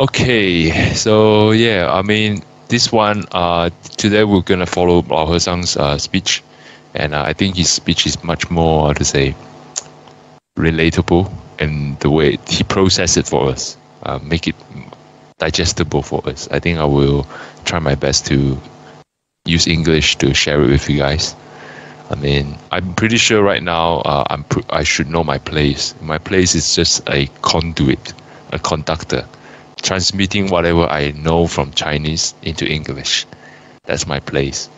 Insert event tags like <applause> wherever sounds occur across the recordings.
Okay, so yeah, I mean this one. Uh, today we're gonna follow Lao Heshang's uh, speech, and uh, I think his speech is much more how to say relatable and the way he processed it for us, uh, make it digestible for us. I think I will try my best to use English to share it with you guys. I mean, I'm pretty sure right now uh, I'm I should know my place. My place is just a conduit, a conductor, transmitting whatever I know from Chinese into English. That's my place.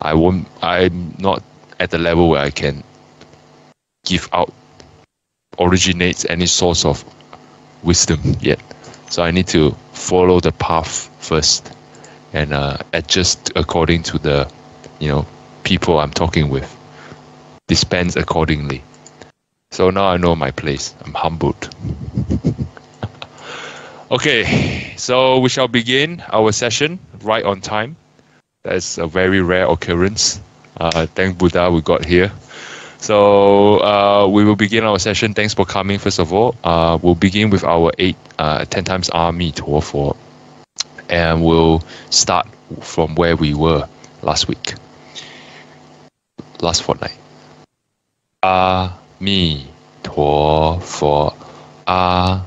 I won't. I'm not at the level where I can give out, originate any source of wisdom yet. So I need to follow the path first and uh, adjust according to the, you know, people I'm talking with. Dispense accordingly. So now I know my place. I'm humbled. Okay, so we shall begin our session right on time. That's a very rare occurrence. Uh, thank Buddha we got here. So uh, we will begin our session. Thanks for coming. First of all, uh, we'll begin with our eight, uh, 10 times Amituofo, and we'll start from where we were last week, last fortnight. Ah mi tuo for ah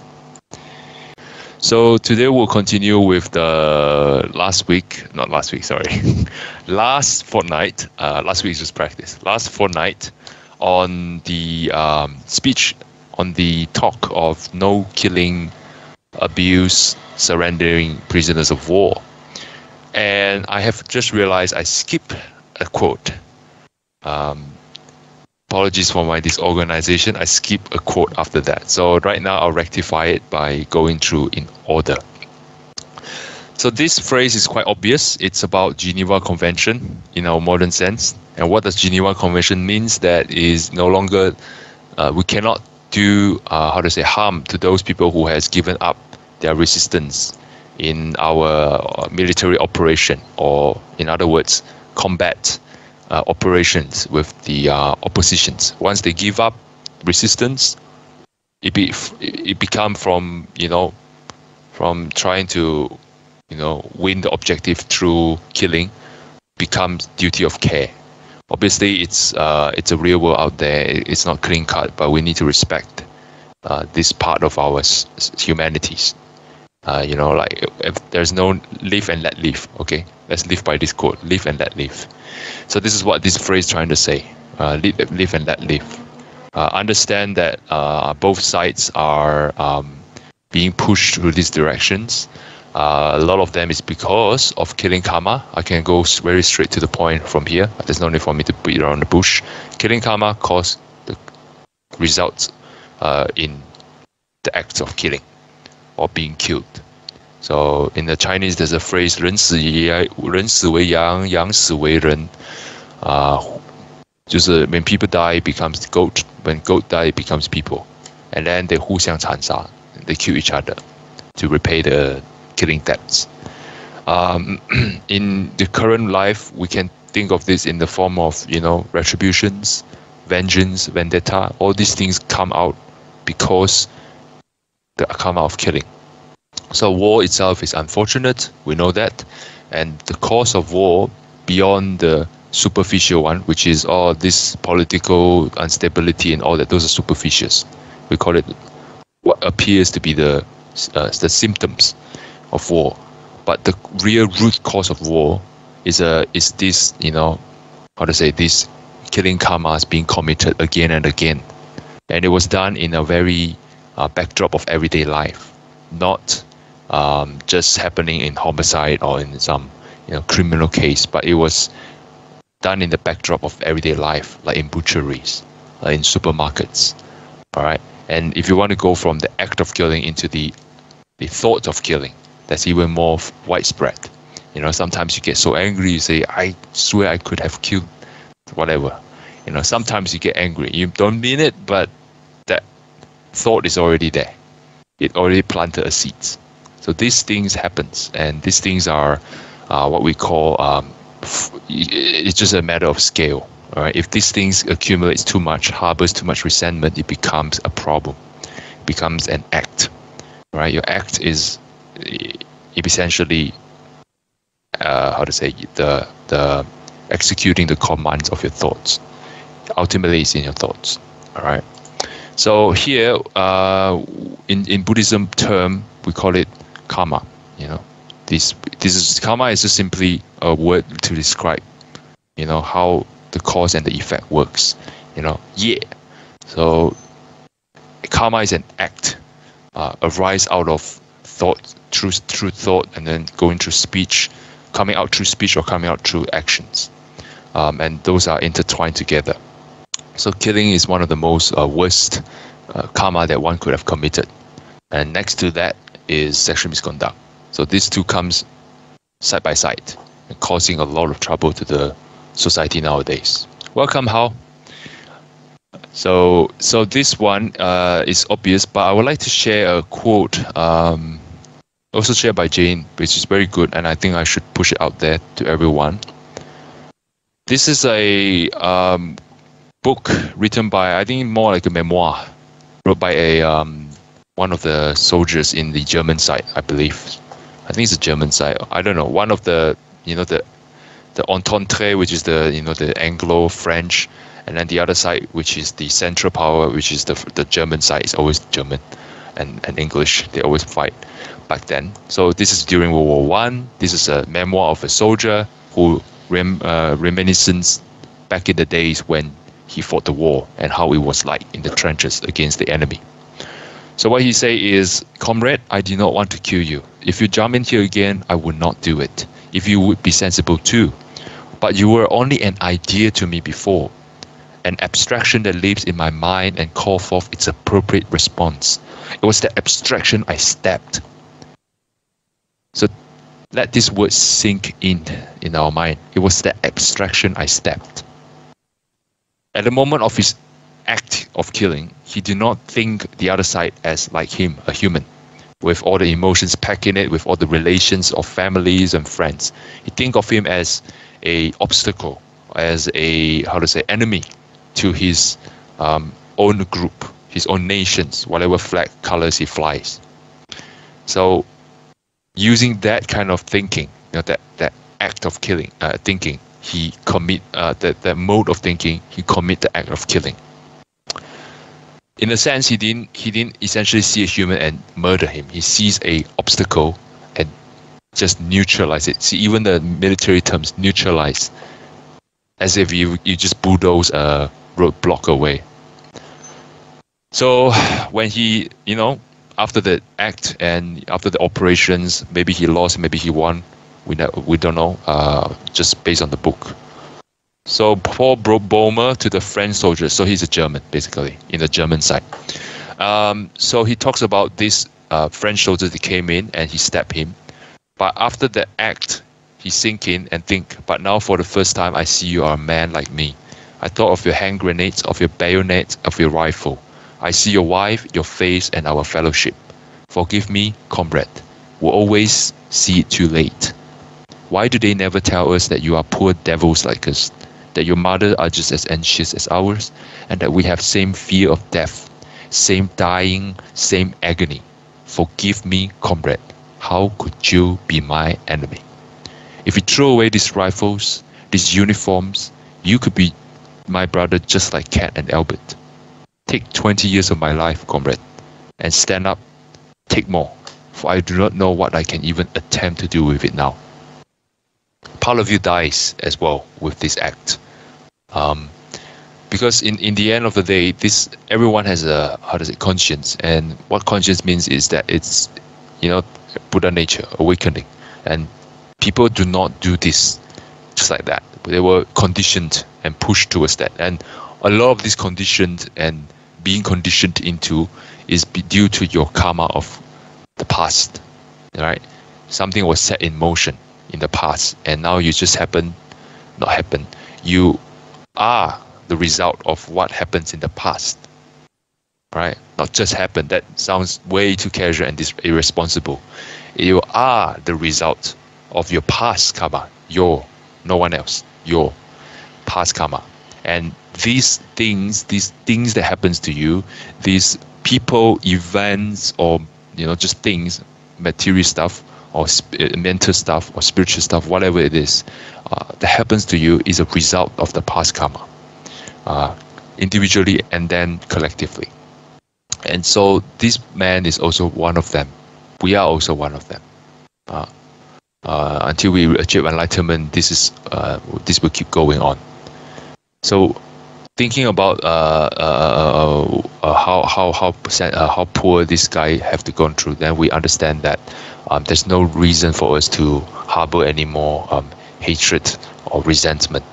So today we'll continue with the last week, not last week, sorry, <laughs> last fortnight. Uh, last week is just practice. Last fortnight on the um, speech, on the talk of no killing, abuse, surrendering prisoners of war. And I have just realized I skipped a quote. Um, apologies for my disorganization. I skip a quote after that. So right now I'll rectify it by going through in order. So this phrase is quite obvious. It's about Geneva Convention in our modern sense. And what does Geneva Convention means? That is no longer uh, we cannot do uh, how to say harm to those people who has given up their resistance in our uh, military operation, or in other words, combat uh, operations with the uh, oppositions. Once they give up resistance, it be it become from you know from trying to you know win the objective through killing becomes duty of care. Obviously, it's uh, it's a real world out there. It's not clean cut, but we need to respect uh, this part of our humanities. Uh, you know, like if there's no live and let live. Okay, let's live by this quote: live and let live. So this is what this phrase trying to say: uh, live, live and let live. Uh, understand that uh, both sides are um, being pushed through these directions. Uh, a lot of them is because of killing karma. I can go very straight to the point from here. There's no need for me to beat around the bush. Killing karma cause the results uh, in the acts of killing or being killed. So in the Chinese, there's a phrase 人死为人死为羊，羊死为人。啊、uh,，就是 when people die it becomes goat, when goat die it becomes people, and then they 互相残杀，they kill each other to repay the killing debts. Um, <clears throat> in the current life, we can think of this in the form of you know retributions, vengeance, vendetta. All these things come out because the come out of killing. So war itself is unfortunate, we know that, and the cause of war beyond the superficial one, which is all this political instability and all that, those are superficials. We call it what appears to be the uh, the symptoms of war, but the real root cause of war is a uh, is this you know how to say this killing karmas being committed again and again, and it was done in a very uh, backdrop of everyday life, not um, just happening in homicide or in some you know criminal case, but it was done in the backdrop of everyday life, like in butcheries, like in supermarkets. All right, and if you want to go from the act of killing into the the thought of killing, that's even more widespread. You know, sometimes you get so angry, you say, I swear I could have killed whatever. You know, sometimes you get angry. You don't mean it, but that thought is already there. It already planted a seed. So these things happens, and these things are uh, what we call um, it's just a matter of scale. All right, if these things accumulates too much, harbors too much resentment, it becomes a problem. It becomes an act. Right, your act is essentially uh, how to say the the executing the commands of your thoughts. Ultimately, it's in your thoughts. All right. So here, uh, in in Buddhism term, we call it karma. You know, this this is karma is just simply a word to describe, you know, how the cause and the effect works. You know, yeah. So karma is an act, uh, arise out of thought, through through thought, and then going through speech, coming out through speech or coming out through actions, um, and those are intertwined together. So killing is one of the most uh, worst uh, karma that one could have committed, and next to that is sexual misconduct. So these two comes side by side causing a lot of trouble to the society nowadays. Welcome, Hao. So, so this one uh, is obvious, but I would like to share a quote, um, also shared by Jane, which is very good, and I think I should push it out there to everyone. This is a um, book written by, I think, more like a memoir, wrote by a um, one of the soldiers in the German side, I believe. I think it's the German side. I don't know. One of the, you know, the the Entente, which is the you know the Anglo-French, and then the other side, which is the Central Power, which is the the German side, is always German, and, and English. They always fight back then. So this is during World War One. This is a memoir of a soldier who rem, uh, reminiscence back in the days when he fought the war and how it was like in the trenches against the enemy. So what he say is, comrade, I do not want to kill you. If you jump in here again, I would not do it. If you would be sensible too. But you were only an idea to me before, an abstraction that lives in my mind and call forth its appropriate response. It was that abstraction I stabbed. So let this word sink in in our mind. It was that abstraction I stabbed. At the moment of his act of killing, he did not think the other side as like him, a human, with all the emotions packed in it, with all the relations of families and friends. He think of him as a obstacle, as a how to say enemy to his um, own group, his own nations, whatever flag colors he flies. So, using that kind of thinking, you know, that that act of killing, uh, thinking, he commit uh, that that mode of thinking, he commit the act of killing in a sense, he didn't he didn't essentially see a human and murder him. He sees a obstacle and just neutralize it. See, even the military terms neutralize, as if you you just bulldoze a roadblock away. So when he, you know, after the act and after the operations, maybe he lost, maybe he won. We ne- we don't know. Uh, just based on the book. So Paul Bäumer to the French soldiers. So he's a German, basically, in the German side. Um, so he talks about this uh, French soldier that came in and he stabbed him. But after the act, he sink in and think, but now for the first time I see you are a man like me. I thought of your hand grenades, of your bayonet, of your rifle. I see your wife, your face, and our fellowship. Forgive me, comrade. We'll always see it too late. Why do they never tell us that you are poor devils like us? That your mother are just as anxious as ours, and that we have same fear of death, same dying, same agony. Forgive me, comrade. How could you be my enemy? If you throw away these rifles, these uniforms, you could be my brother just like Kat and Albert. Take 20 years of my life, comrade, and stand up. Take more, for I do not know what I can even attempt to do with it now part of you dies as well with this act. Um, because in, in the end of the day, this everyone has a how does it conscience, and what conscience means is that it's you know Buddha nature awakening, and people do not do this just like that. They were conditioned and pushed towards that, and a lot of this conditioned and being conditioned into is due to your karma of the past, right? something was set in motion in the past, and now you just happen, not happen. You are the result of what happens in the past, right? Not just happen. That sounds way too casual and dis- irresponsible. You are the result of your past karma. Your, no one else. Your past karma, and these things, these things that happens to you, these people, events, or you know, just things, material stuff, or sp- mental stuff, or spiritual stuff, whatever it is, uh, that happens to you is a result of the past karma, uh, individually and then collectively. And so this man is also one of them. We are also one of them. Uh, uh, until we achieve enlightenment, this is uh, this will keep going on. So, thinking about uh, uh, uh, how how how uh, how poor this guy have to go through, then we understand that um, there's no reason for us to harbor any more um, hatred or resentment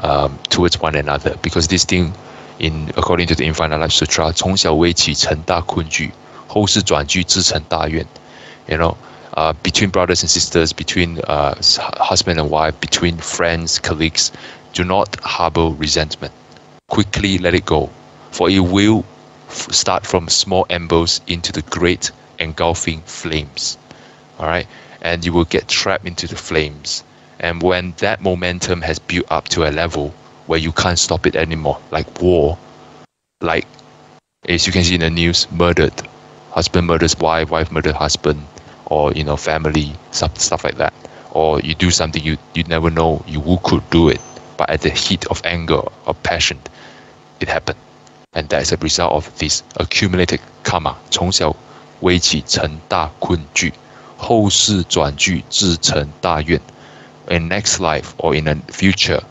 um, towards one another because this thing, in according to the Infinite Life Sutra, 从小微起成大困局，后世转居自成大愿. You know, uh, between brothers and sisters, between uh, husband and wife, between friends, colleagues, do not harbor resentment. Quickly let it go, for it will f- start from small embers into the great engulfing flames. All right, and you will get trapped into the flames. And when that momentum has built up to a level where you can't stop it anymore, like war, like as you can see in the news, murdered, husband murders wife, wife murdered husband, or you know family stuff stuff like that or you do something you you never know you who could do it but at the heat of anger or passion it happened and that is a result of this accumulated karma 从小微起成大困局 后世转聚自成大愿 in next life or in a future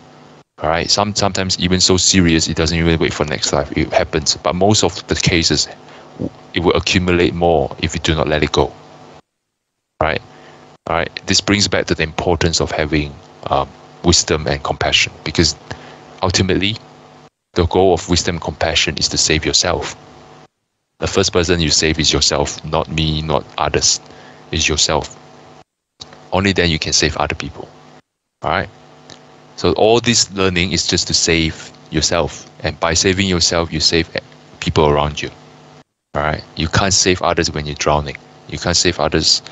all right some sometimes even so serious it doesn't even wait for next life it happens but most of the cases it will accumulate more if you do not let it go right? All right. This brings back to the importance of having um, wisdom and compassion because ultimately, the goal of wisdom and compassion is to save yourself. The first person you save is yourself, not me, not others. Is yourself. Only then you can save other people. All right. So all this learning is just to save yourself, and by saving yourself, you save people around you. All right. You can't save others when you're drowning. You can't save others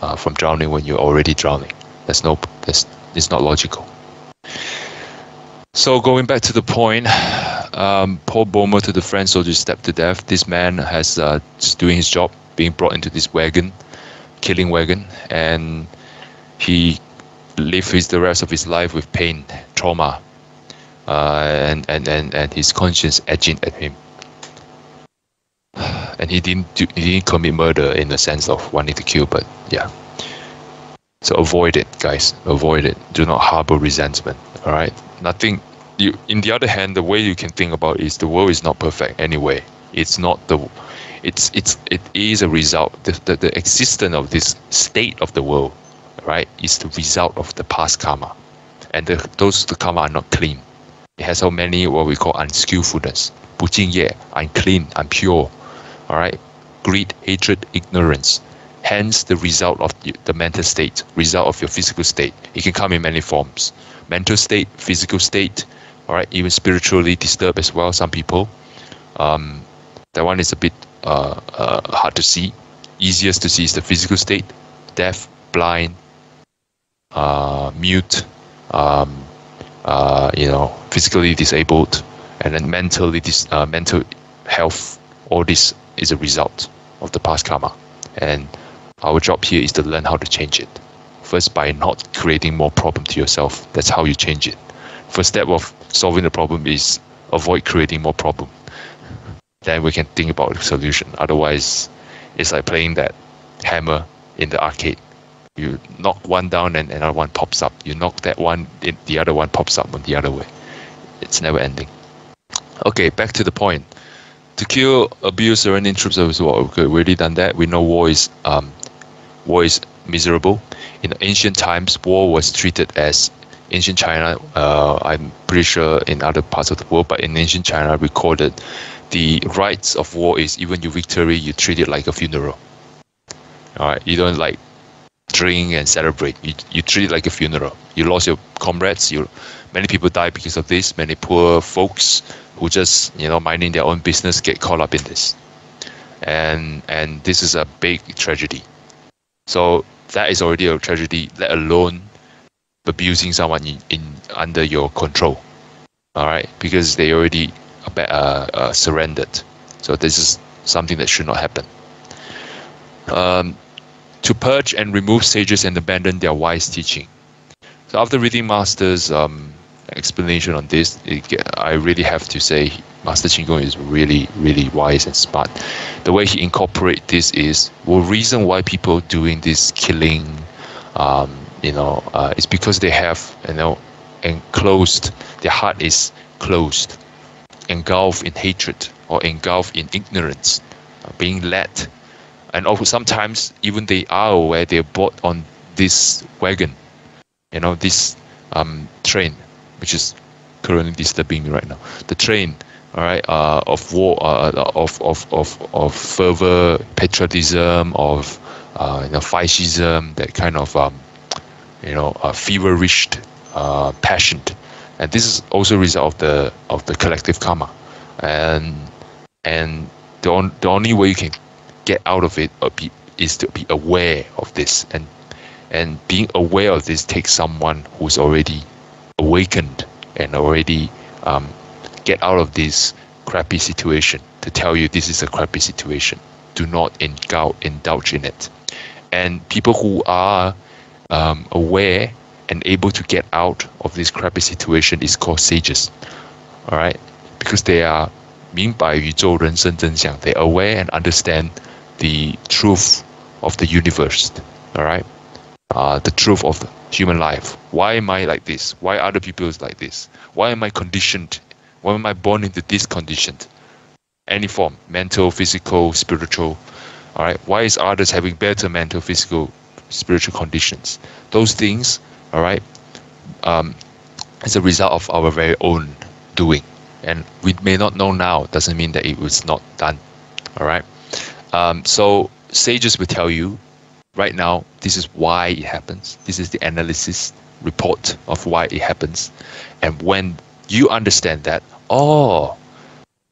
uh, from drowning when you're already drowning. That's no, that's it's not logical. So going back to the point, um, Paul Bäumer to the French soldier stepped to death. This man has uh, doing his job, being brought into this wagon, killing wagon, and he lived his, the rest of his life with pain, trauma, uh, and, and, and, and his conscience edging at him <sighs> and he didn't do, he didn't commit murder in the sense of wanting to kill, but yeah. So avoid it, guys. Avoid it. Do not harbor resentment. All right. Nothing. You. In the other hand, the way you can think about it is the world is not perfect anyway. It's not the it's it's it is a result the, the, the existence of this state of the world right is the result of the past karma. And the, those the karma are not clean. It has so many what we call unskillfulness. Bujingye unclean pure all right greed hatred ignorance. Hence the result of the, the mental state result of your physical state. It can come in many forms. Mental state physical state all right even spiritually disturbed as well some people. Um, that one is a bit hard to see easiest to see is the physical state deaf blind uh, mute um, uh, you know physically disabled and then mentally dis- uh, mental health all this is a result of the past karma. And our job here is to learn how to change it. First, by not creating more problem to yourself. That's how you change it. First step of solving the problem is avoid creating more problem. Then we can think about the solution. Otherwise, it's like playing that hammer in the arcade. You knock one down and another one pops up. You knock that one, the other one pops up on the other way. It's never ending. Okay, back to the point to kill, abuse surrounding troops as well. Okay, we already done that. We know war is um, war is miserable. In ancient times, war was treated as ancient China. Uh, I'm pretty sure in other parts of the world, but in ancient China, recorded the rights of war is even your victory, you treat it like a funeral. All right, you don't like drink and celebrate. You, you treat it like a funeral. You lost your comrades. You, many people die because of this. Many poor folks who just you know minding their own business get caught up in this, and and this is a big tragedy. So that is already a tragedy. Let alone abusing someone in, in under your control. All right, because they already uh, uh, surrendered. So this is something that should not happen. Um, to purge and remove sages and abandon their wise teaching. So after reading Master's um, explanation on this, it, I really have to say Master Chin Kung is really, really wise and smart. The way he incorporate this is well, reason why people doing this killing, um, you know, uh, is because they have you know enclosed. Their heart is closed, engulfed in hatred or engulfed in ignorance, uh, being led and also sometimes even they are aware they're bought on this wagon, you know, this um, train, which is currently disturbing me right now. The train, all right, uh, of war, uh, of of of of further patriotism, of uh, you know, fascism, that kind of um, you know, uh, feverish uh, passion, and this is also a result of the of the collective karma, and and the on, the only way you can get out of it be, is to be aware of this. And and being aware of this takes someone who's already awakened and already um, get out of this crappy situation to tell you this is a crappy situation. Do not indulge, indulge in it. And people who are um, aware and able to get out of this crappy situation is called sages all right because they are 明白宇宙人生真相 they aware and understand the truth of the universe, all right? Uh, the truth of human life. Why am I like this? Why other people is like this? Why am I conditioned? Why am I born into this condition? Any form, mental, physical, spiritual. All right. Why is others having better mental, physical, spiritual conditions? Those things, all right, um, as a result of our very own doing, and we may not know now. Doesn't mean that it was not done. All right. Um, so sages will tell you right now this is why it happens. This is the analysis report of why it happens. And when you understand that, oh,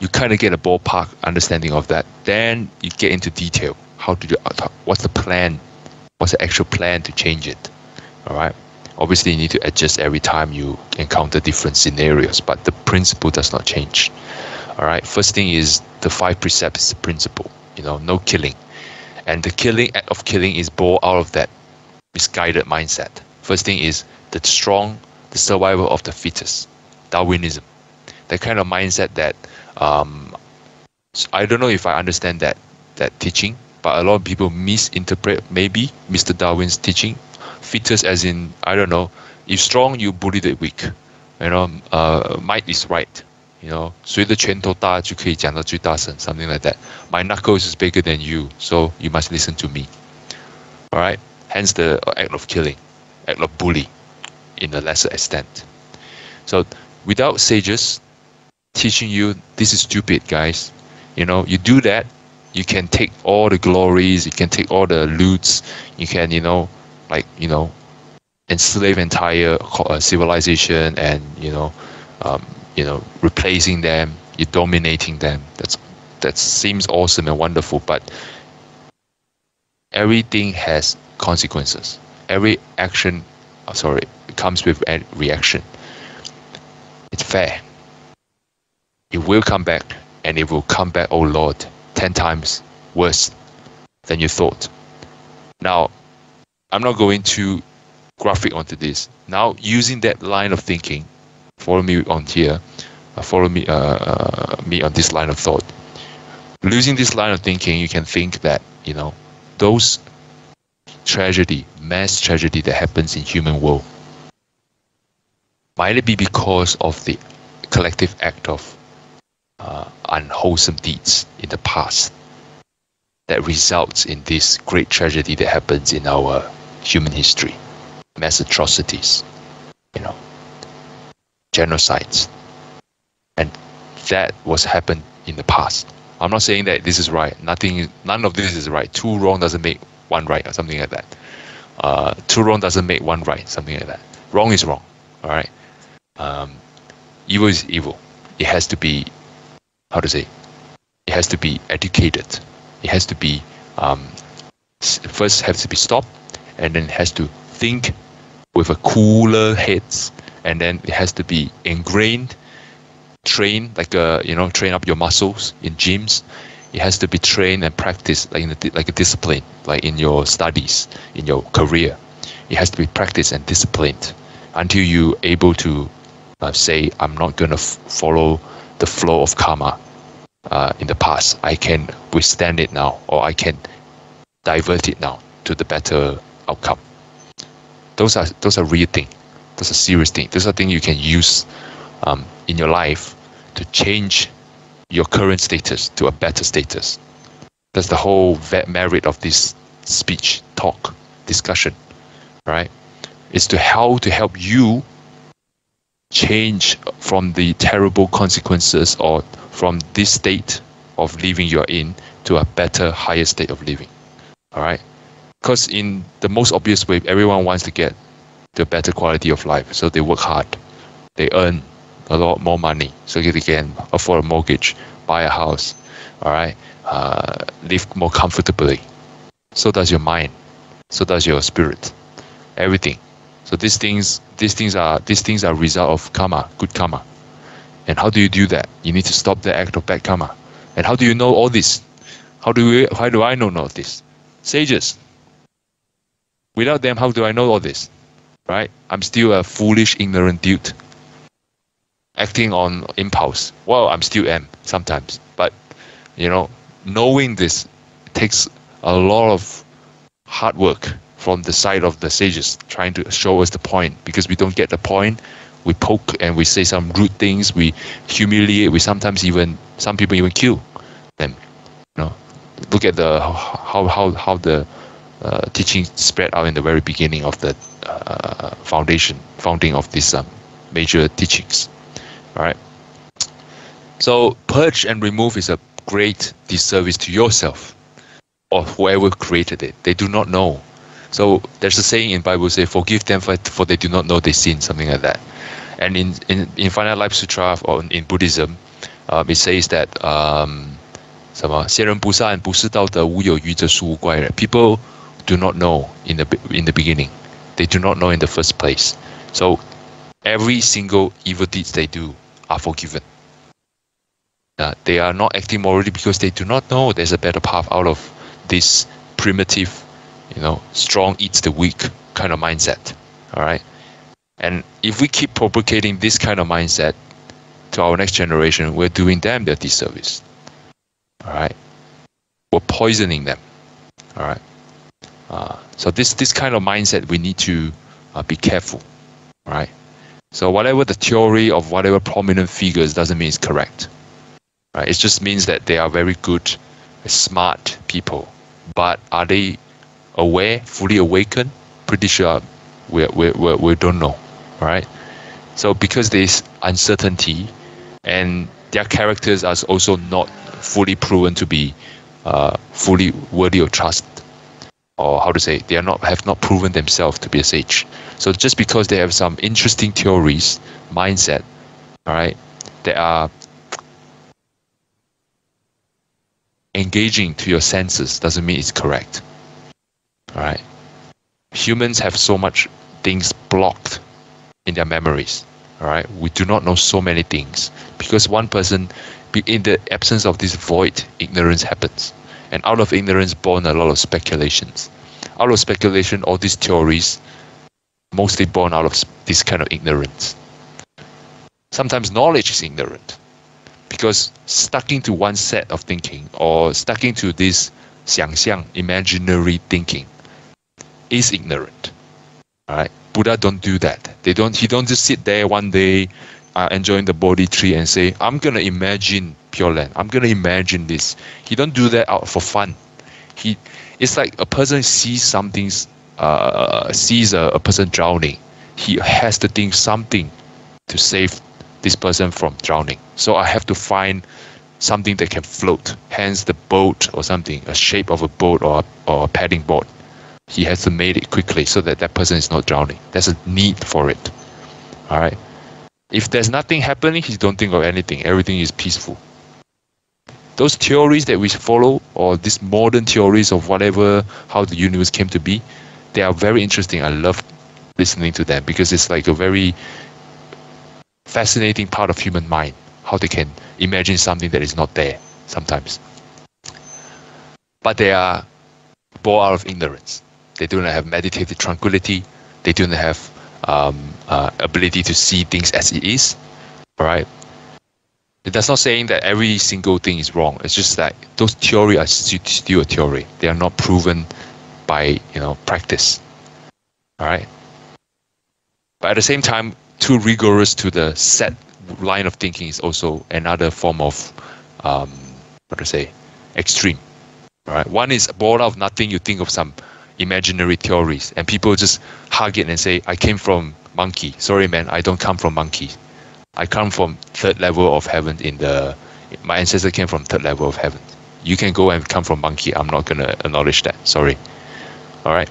you kind of get a ballpark understanding of that. Then you get into detail. How do you, what's the plan? What's the actual plan to change it? All right. Obviously, you need to adjust every time you encounter different scenarios, but the principle does not change. All right. First thing is the five precepts principle you know, no killing. And the killing act of killing is born out of that misguided mindset. First thing is the strong, the survival of the fittest, Darwinism. That kind of mindset that um, I don't know if I understand that that teaching, but a lot of people misinterpret maybe Mr. Darwin's teaching. Fittest as in I don't know, if strong you bully the weak. You know, uh, might is right. You know, 谁的拳头大就可以讲到最大声，something like that. My knuckles is bigger than you, so you must listen to me. All right. Hence the act of killing, act of bully, in a lesser extent. So without sages teaching you this is stupid, guys. You know, you do that, you can take all the glories, you can take all the loots, you can, you know, like you know, enslave entire uh, civilization and you know. Um, you know replacing them you're dominating them. That's that seems awesome and wonderful but everything has consequences. Every action oh, sorry comes with a reaction. It's fair. It will come back and it will come back oh lord 10 times worse than you thought. Now i'm not going to graphic onto this now using that line of thinking follow me on here, uh, follow me uh, uh, me on this line of thought. Losing this line of thinking, you can think that you know those tragedy, mass tragedy that happens in human world, might it be because of the collective act of uh, unwholesome deeds in the past that results in this great tragedy that happens in our human history, mass atrocities, you know genocides. And that was happened in the past. I'm not saying that this is right. Nothing, none of this is right. Two wrong doesn't make one right or something like that. uh, two wrong doesn't make one right, something like that. Wrong is wrong. All right. Um, evil is evil. It has to be, how to say, it has to be educated. It has to be um, first has to be stopped, and then has to think with a cooler heads, and then it has to be ingrained, trained like a you know train up your muscles in gyms. It has to be trained and practiced like in a, like a discipline, like in your studies, in your career. It has to be practiced and disciplined until you able to uh, say, I'm not going to f- follow the flow of karma uh, in the past. I can withstand it now, or I can divert it now to the better outcome. Those are those are real things. Those are serious things. Those are things you can use um, in your life to change your current status to a better status. That's the whole merit of this speech, talk, discussion, right? Is to how to help you change from the terrible consequences or from this state of living you're in to a better, higher state of living. All right. Because in the most obvious way, everyone wants to get the better quality of life. So they work hard. They earn a lot more money so they can afford a mortgage, buy a house, all right, uh, live more comfortably. So does your mind. So does your spirit. Everything. So these things, these things are these things are result of karma, good karma. And how do you do that? You need to stop the act of bad karma. And how do you know all this? How do we, how do I know all this? Sages. Without them, how do I know all this? Right? I'm still a foolish, ignorant dude. Acting on impulse. Well, I'm still am sometimes. But you know, knowing this takes a lot of hard work from the side of the sages trying to show us the point because we don't get the point we poke and we say some rude things we humiliate we sometimes even some people even kill them you know look at the how how how the uh, teaching spread out in the very beginning of the uh, foundation founding of these um, major teachings. All right. So purge and remove is a great disservice to yourself or whoever created it. They do not know. So there's a saying in Bible say, "Forgive them for, for they do not know they sin," something like that. And in in, in Infinite Life Sutra or in Buddhism, um, it says that um, people, do not know in the in the beginning. They do not know in the first place. So every single evil deeds they do are forgiven. Uh, they are not acting morally because they do not know there's a better path out of this primitive you know, strong eats the weak kind of mindset. All right. And if we keep propagating this kind of mindset to our next generation, we're doing them their disservice. All right. We're poisoning them. All right. Uh, so this this kind of mindset we need to uh, be careful. right? So whatever the theory of whatever prominent figures doesn't mean it's correct. Right. It just means that they are very good, smart people. But are they aware, fully awakened, pretty sure we, we, we, we don't know, right? So because there's uncertainty and their characters are also not fully proven to be uh, fully worthy of trust or how to say they are not have not proven themselves to be a sage so just because they have some interesting theories mindset all right they are engaging to your senses doesn't mean it's correct right? Humans have so much things blocked in their memories, all right? We do not know so many things because one person, in the absence of this void, ignorance happens. And out of ignorance born a lot of speculations. Out of speculation, all these theories, mostly born out of this kind of ignorance. Sometimes knowledge is ignorant because stuck into one set of thinking or stuck into this 想象 imaginary thinking is ignorant. All right, Buddha don't do that. They don't. He don't just sit there one day, uh, enjoying the bodhi tree and say, "I'm gonna imagine Pure Land. I'm gonna imagine this." He don't do that out for fun. He, it's like a person sees something, uh, sees a, a person drowning. He has to think something to save this person from drowning. So I have to find something that can float. Hence the boat or something, a shape of a boat or or a paddling boat he has to make it quickly so that that person is not drowning. There's a need for it. All right. If there's nothing happening, he don't think of anything. Everything is peaceful. Those theories that we follow, or these modern theories of whatever how the universe came to be, they are very interesting. I love listening to them because it's like a very fascinating part of human mind. How they can imagine something that is not there sometimes. But they are born out of ignorance. They do not have meditative tranquility. They do not have um, uh, ability to see things as it is. All right. That's not saying that every single thing is wrong. It's just that those theory are still a theory. They are not proven by you know practice. All right. But at the same time, too rigorous to the set line of thinking is also another form of um, what to say extreme. All right. One is born out of nothing. You think of some imaginary theories, and people just hug it and say, "I came from monkey." Sorry, man, I don't come from monkey. I come from third level of heaven. In the my ancestor came from third level of heaven. You can go and come from monkey. I'm not gonna acknowledge that. Sorry. All right.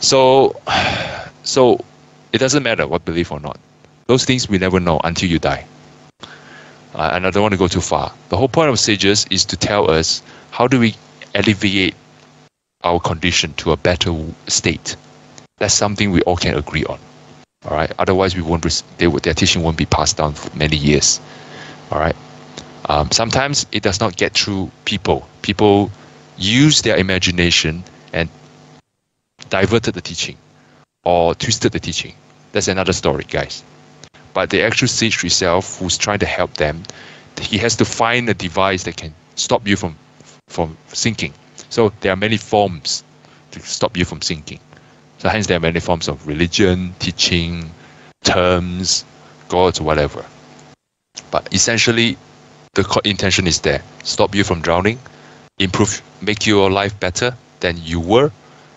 So, <sighs> so it doesn't matter what belief or not. Those things we never know until you die. Uh, and I don't want to go too far. The whole point of sages is to tell us how do we alleviate our condition to a better state. That's something we all can agree on. All right. Otherwise, we won't. They, their teaching won't be passed down for many years. All right. Um, sometimes it does not get through people. People use their imagination and diverted the teaching or twisted the teaching. That's another story, guys. But the actual sage itself, who's trying to help them, he has to find a device that can stop you from from sinking. So there are many forms to stop you from sinking. So hence there are many forms of religion, teaching, terms, gods, whatever. But essentially, the intention is there: stop you from drowning, improve, make your life better than you were,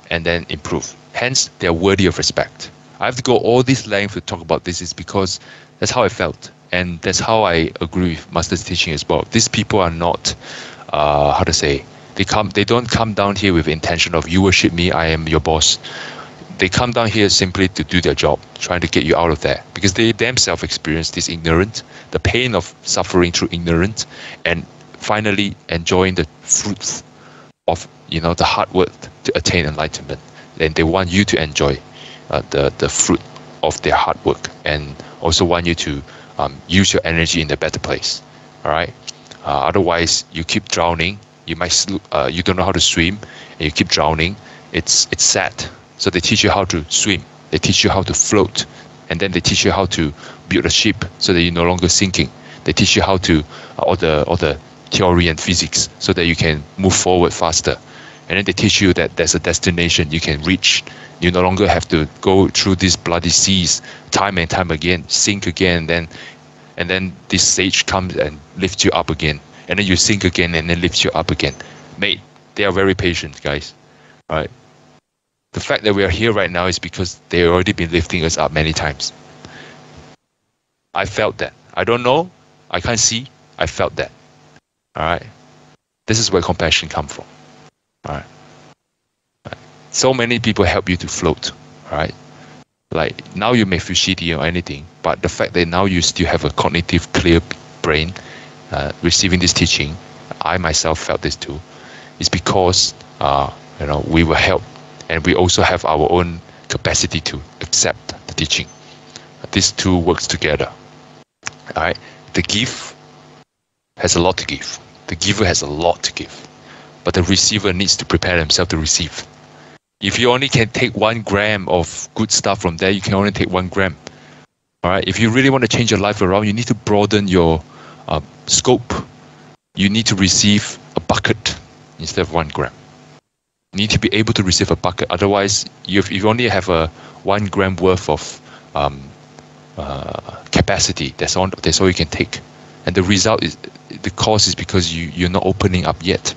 and then improve. Hence, they are worthy of respect. I have to go all this length to talk about this is because that's how I felt, and that's how I agree with Master's teaching as well. These people are not, uh, how to say, they come, they don't come down here with intention of you worship me, I am your boss. They come down here simply to do their job, trying to get you out of there, because they themselves experience this ignorance, the pain of suffering through ignorance, and finally enjoying the fruits of you know the hard work to attain enlightenment. And they want you to enjoy uh, the the fruit of their hard work, and also want you to um, use your energy in a better place. All right. Uh, otherwise, you keep drowning you might uh, you don't know how to swim and you keep drowning it's it's sad so they teach you how to swim they teach you how to float and then they teach you how to build a ship so that you're no longer sinking they teach you how to all the all the theory and physics so that you can move forward faster and then they teach you that there's a destination you can reach you no longer have to go through these bloody seas time and time again sink again then and then this sage comes and lifts you up again and then you sink again and then lifts you up again. Mate, they are very patient, guys. Right? The fact that we are here right now is because they already been lifting us up many times. I felt that. I don't know. I can't see. I felt that. All right. This is where compassion come from. All right. All right. So many people help you to float. All right. Like now you may feel shitty or anything, but the fact that now you still have a cognitive clear brain uh, receiving this teaching, I myself felt this too, is because uh, you know we were helped, and we also have our own capacity to accept the teaching. These two works together. All right, the gift has a lot to give. The giver has a lot to give, but the receiver needs to prepare himself to receive. If you only can take one gram of good stuff from there, you can only take one gram. All right. If you really want to change your life around, you need to broaden your uh, scope, you need to receive a bucket instead of one gram. Need to be able to receive a bucket. Otherwise, you you only have a one gram worth of um, uh, capacity. That's all. That's all you can take. And the result is the cause is because you you're not opening up yet.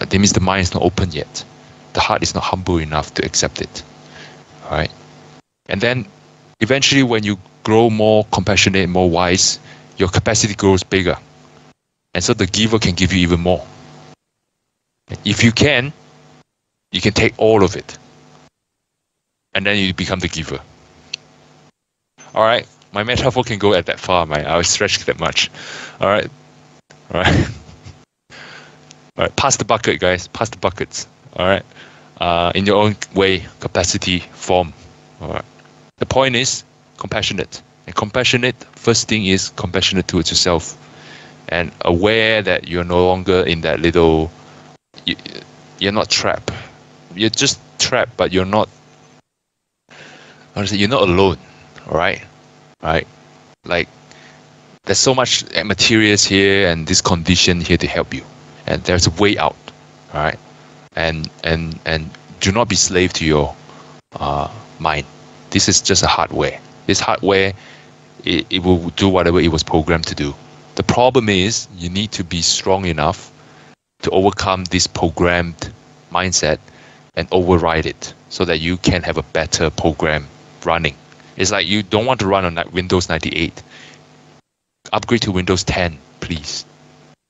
That means the mind is not open yet. The heart is not humble enough to accept it. All right. And then eventually, when you grow more compassionate, more wise, your capacity grows bigger. And so the giver can give you even more. If you can, You can take all of it. And then you become the giver. All right. My metaphor can go at that far, my I was stretched that much. All right. All right. <laughs> All right. Pass the bucket, guys. Pass the buckets. All right. Uh, in your own way, capacity, form. All right. The point is compassionate. And compassionate, first thing is compassionate towards yourself and aware that you're no longer in that little, you, you're not trapped. You're just trapped, but you're not, honestly, you're not alone. Right. Right. Like, there's so much materials here and this condition here to help you. And there's a way out. Right. And, and, and do not be slave to your uh, mind. This is just a hardware. This hardware, it, it will do whatever it was programmed to do. The problem is you need to be strong enough to overcome this programmed mindset and override it so that you can have a better program running. It's like you don't want to run on Windows 98. Upgrade to Windows 10, please.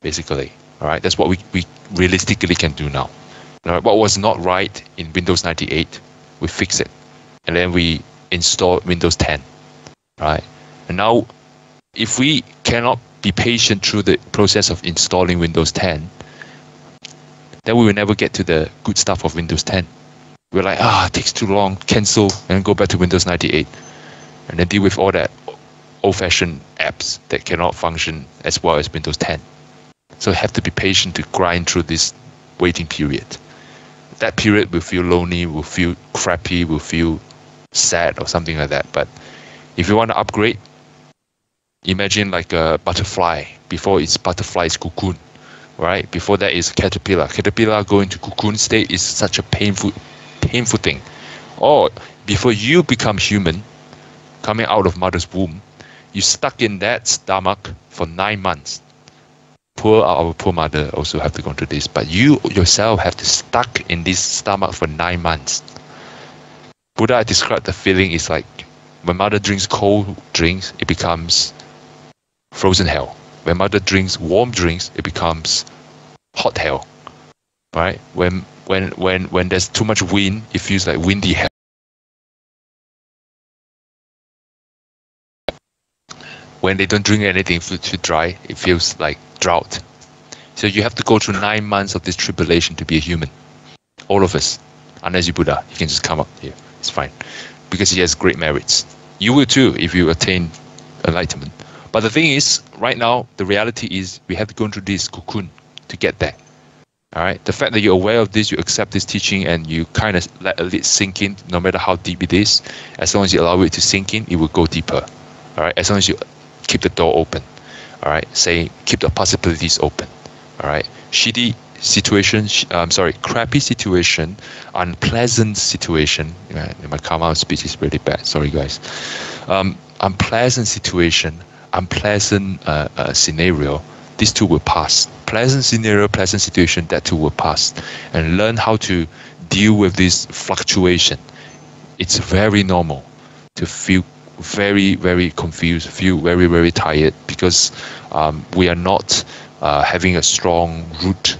Basically. All right. That's what we, we realistically can do now. All right, what was not right in Windows 98, we fix it. And then we install Windows 10. Right? And now if we cannot be patient through the process of installing Windows 10, then we will never get to the good stuff of Windows 10. We're like, ah, it takes too long, cancel, and go back to Windows 98. And then deal with all that old fashioned apps that cannot function as well as Windows 10. So have to be patient to grind through this waiting period. That period will feel lonely, will feel crappy, will feel sad or something like that. But if you want to upgrade, imagine like a butterfly before it's butterfly's cocoon, right? Before that is caterpillar. Caterpillar going to cocoon state is such a painful, painful thing. Or before you become human, coming out of mother's womb, you stuck in that stomach for nine months. Poor our poor mother also have to go through this, but you yourself have to stuck in this stomach for nine months. Buddha described the feeling is like when mother drinks cold drinks, it becomes frozen hell. When mother drinks warm drinks, it becomes hot hell. Right? When when when when there's too much wind, it feels like windy hell. When they don't drink anything food too dry, it feels like drought. So you have to go through nine months of this tribulation to be a human. All of us. Unless you Buddha, you can just come up here. It's fine. Because he has great merits. You will too if you attain enlightenment. But the thing is, right now, the reality is we have to go through this cocoon to get there. All right. The fact that you're aware of this, you accept this teaching, and you kind of let it sink in, no matter how deep it is. As long as you allow it to sink in, it will go deeper. All right. As long as you keep the door open. All right. Say keep the possibilities open. All right. Shitty situation. I'm sorry. Crappy situation. Unpleasant situation. My karma speech is really bad. Sorry, guys. Um, unpleasant situation unpleasant uh, uh, scenario, these two will pass. Pleasant scenario, pleasant situation, that two will pass. And learn how to deal with this fluctuation. It's very normal to feel very, very confused, feel very, very tired because um, we are not uh, having a strong root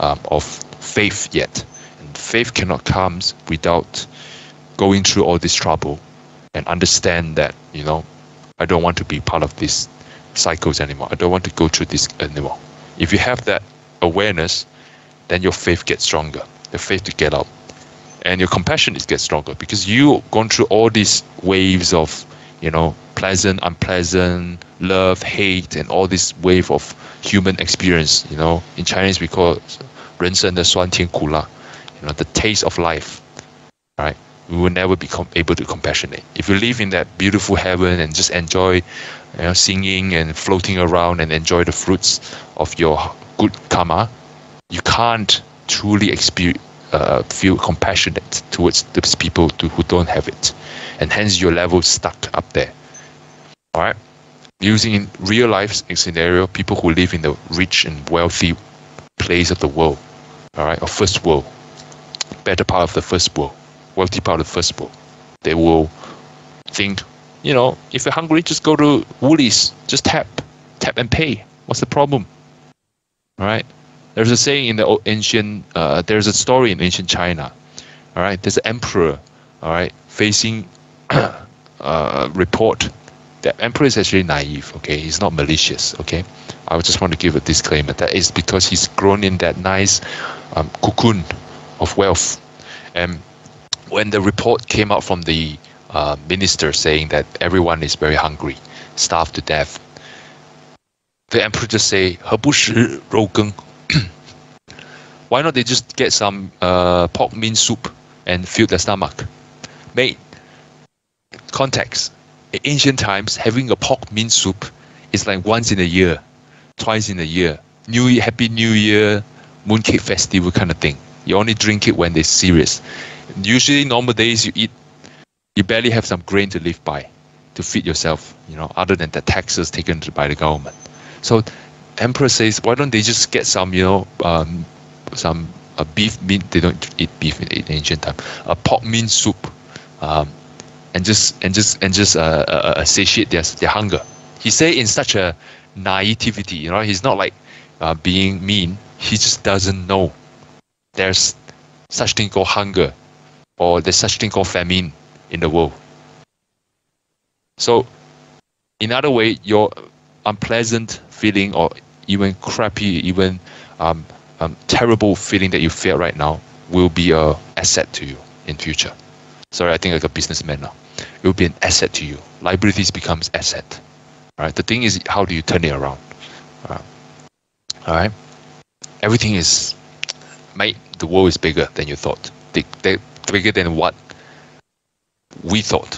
um, of faith yet. And faith cannot come without going through all this trouble and understand that, you know, I don't want to be part of these cycles anymore. I don't want to go through this anymore. If you have that awareness, then your faith gets stronger. Your faith to get out. And your compassion is get stronger because you gone through all these waves of, you know, pleasant, unpleasant, love, hate, and all this wave of human experience. You know, in Chinese we call it 人生的酸甜苦辣, you know, the taste of life. Right? We will never be able to compassionate. If you live in that beautiful heaven and just enjoy you know, singing and floating around and enjoy the fruits of your good karma, you can't truly experience, uh, feel compassionate towards those people to, who don't have it. And hence your level stuck up there. All right? Using in real life scenario, people who live in the rich and wealthy place of the world, all right, or first world, better part of the first world wealthy part of the first world. They will think, you know, if you're hungry, just go to Woolies, just tap, tap and pay. What's the problem? All right. There's a saying in the ancient, uh, there's a story in ancient China. All right, there's an emperor. All right, facing <clears throat> uh, report. The emperor is actually naive. Okay, he's not malicious. Okay, I just want to give a disclaimer. That is because he's grown in that nice um, cocoon of wealth, and when the report came out from the uh, minister saying that everyone is very hungry, starved to death, the emperor just say 何不食肉羹 <clears throat> why not they just get some uh, pork meat soup and fill their stomach? Mate, context. In ancient times, having a pork meat soup is like once in a year, twice in a year. New Year, Happy New Year, Mooncake Festival kind of thing. You only drink it when they're serious. Usually, normal days you eat, you barely have some grain to live by, to feed yourself. You know, other than the taxes taken by the government. So, emperor says, why don't they just get some, you know, um, some a beef meat. They don't eat beef in, in ancient time. A pork meat soup, um, and just and just and just uh, uh, uh, satiate their their hunger. He say in such a naivety, you know, he's not like uh, being mean. He just doesn't know there's such thing called hunger, or there's such thing called famine in the world. So, in other way, your unpleasant feeling or even crappy, even um, um, terrible feeling that you feel right now will be a asset to you in future. Sorry, I think like a businessman now. It will be an asset to you. Liabilities becomes asset. Right. The thing is, how do you turn it around? All right. All right. Everything is, mate. The world is bigger than you thought. They, they bigger than what we thought.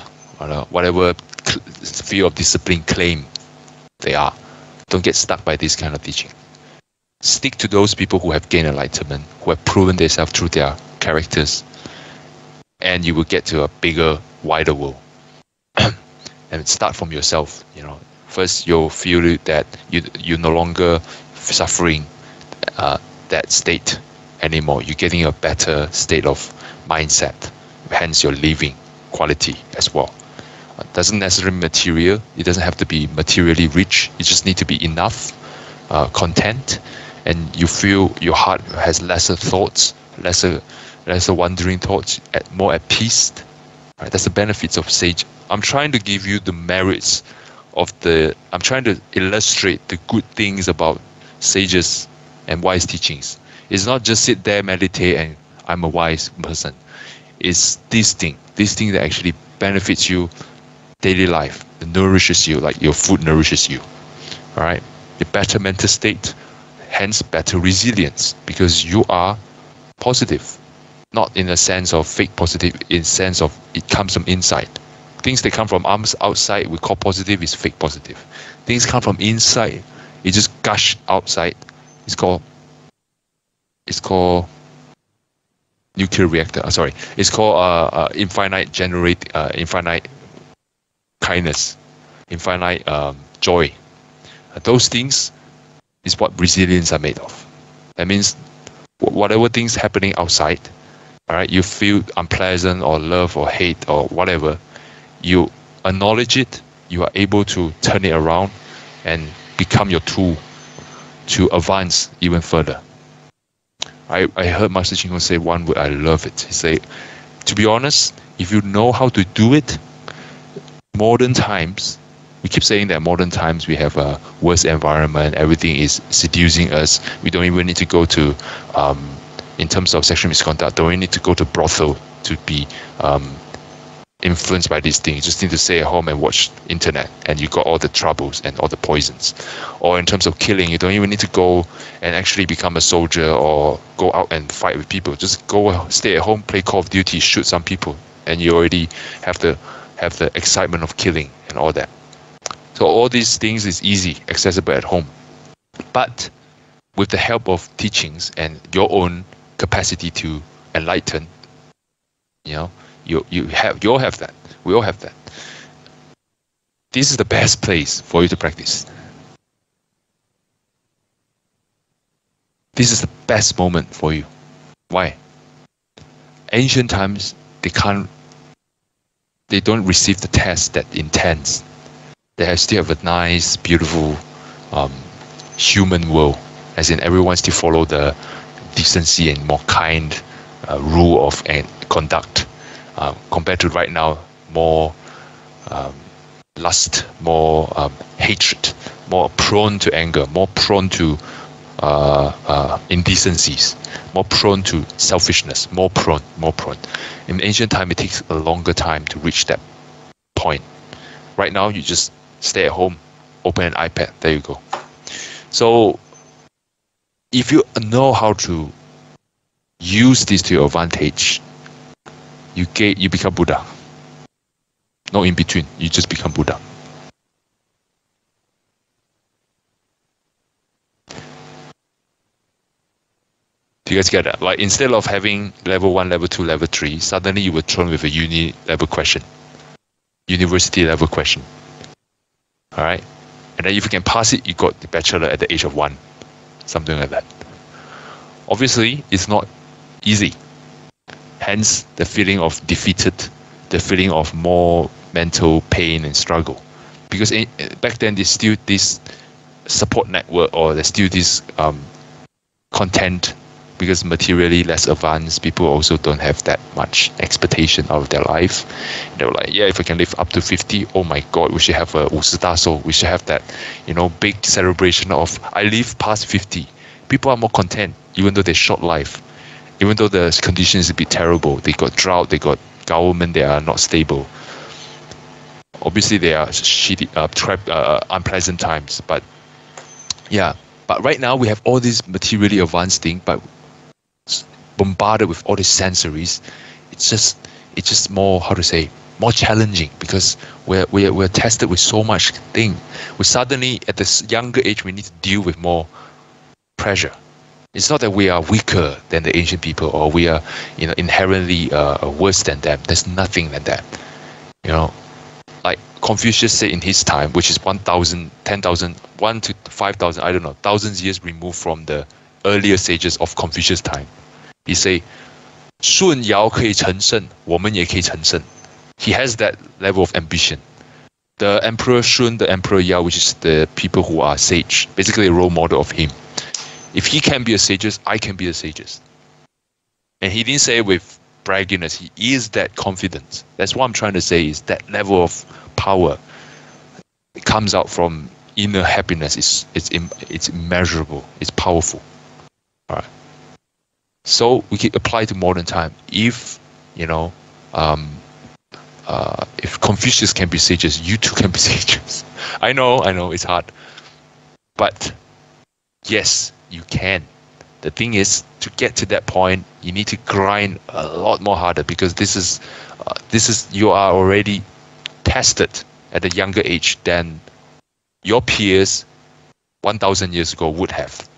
Whatever field of discipline claim they are. Don't get stuck by this kind of teaching stick to those people who have gained enlightenment, who have proven themselves through their characters, and you will get to a bigger, wider world. <clears throat> and start from yourself. You know, first you'll feel that you you're no longer suffering uh, that state anymore. You're getting a better state of mindset. Hence, your living quality as well. It doesn't necessarily material. It doesn't have to be materially rich. You just need to be enough, uh, content, and you feel your heart has lesser thoughts, lesser lesser wandering thoughts, at, more at peace. Right? That's the benefits of sage. I'm trying to give you the merits of the. I'm trying to illustrate the good things about sages and wise teachings. It's not just sit there meditate and I'm a wise person. It's this thing, this thing that actually benefits you daily life, that nourishes you like your food nourishes you. All right, a better mental state, hence better resilience because you are positive not in a sense of fake positive in sense of it comes from inside things that come from arms outside we call positive is fake positive things come from inside it just gush outside it's called it's called nuclear reactor uh, sorry it's called uh, uh, infinite generate uh, infinite kindness infinite um, joy those things is what resilience are made of. That means whatever things happening outside, all right, you feel unpleasant or love or hate or whatever, you acknowledge it, you are able to turn it around and become your tool to advance even further. I, I heard Master Chin say one word, I love it. He said, to be honest, if you know how to do it, modern times, we keep saying that modern times we have a worse environment, everything is seducing us. We don't even need to go to, um, in terms of sexual misconduct, don't even need to go to brothel to be um, influenced by these things. You just need to stay at home and watch internet, and you got all the troubles and all the poisons. Or in terms of killing, you don't even need to go and actually become a soldier or go out and fight with people. Just go stay at home, play Call of Duty, shoot some people, and you already have the have the excitement of killing and all that. So all these things is easy, accessible at home. But with the help of teachings and your own capacity to enlighten, you know, you you have you all have that. We all have that. This is the best place for you to practice. This is the best moment for you. Why? Ancient times they can't they don't receive the test that intense they still have a nice, beautiful um, human world, as in everyone still follow the decency and more kind uh, rule of and conduct uh, compared to right now more um, lust, more um, hatred, more prone to anger, more prone to uh, uh, indecencies, more prone to selfishness, more prone, more prone. In ancient time, it takes a longer time to reach that point. Right now, you just stay at home, open an iPad, there you go. So, if you know how to use this to your advantage, you get you become Buddha. No in between. You just become Buddha. Do you guys get that? Like instead of having level one, level two, level three, suddenly you were thrown with a uni level question, university level question. All right, and then if you can pass it, you got the bachelor at the age of one, something like that. Obviously, it's not easy. Hence, the feeling of defeated, the feeling of more mental pain and struggle, because in, back then there's still this support network or there's still this um, content because materially less advanced, people also don't have that much expectation of their life. They were like, yeah, if I can live up to 50, oh my God, we should have a 50大寿. We should have that, you know, big celebration of I live past 50. People are more content, even though they're short life. Even though the conditions bit terrible, they got drought, they got government, they are not stable. Obviously, they are shitty, uh, tra- uh, unpleasant times, but yeah. But right now, we have all these materially advanced things, but bombarded with all these sensories, it's just it's just more how to say more challenging because we're we're, we're tested with so much thing. We suddenly at this younger age we need to deal with more pressure. It's not that we are weaker than the ancient people or we are you know inherently uh, worse than them. There's nothing like that. You know, like Confucius said in his time, which is 1,000, 10,000, 1 to 5,000, I don't know, thousands years removed from the earlier sages of Confucius' time. He say, 舜尧可以成圣，我们也可以成圣. He has that level of ambition. The Emperor Shun, the Emperor Yao, which is the people who are sage, basically a role model of him. If he can be a sages, I can be a sages. And he didn't say it with bragginess. He is that confidence. That's what I'm trying to say is that level of power it comes out from inner happiness. It's, it's, it's immeasurable. It's powerful. All right. So we can apply to modern time. If you know, um, uh, if Confucius can be sages, you too can be <laughs> sages. I know, I know, it's hard, but yes, you can. The thing is, to get to that point, you need to grind a lot more harder because this is, uh, this is you are already tested at a younger age than your peers 1,000 years ago would have.